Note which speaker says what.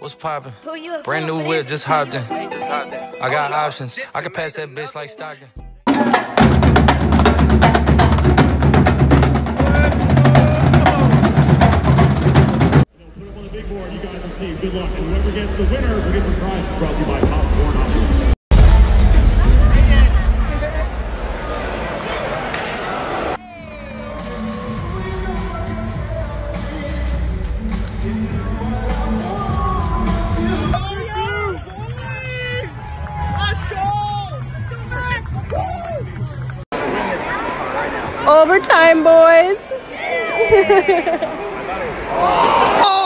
Speaker 1: What's poppin'? Brand new whip, just hopped in. I got options. I can pass that bitch like Stockton.
Speaker 2: Put up on the big board, you guys will see. Good luck. And whoever gets the winner will get some prizes brought to you by Popcorn Options.
Speaker 3: Overtime, boys. Oh,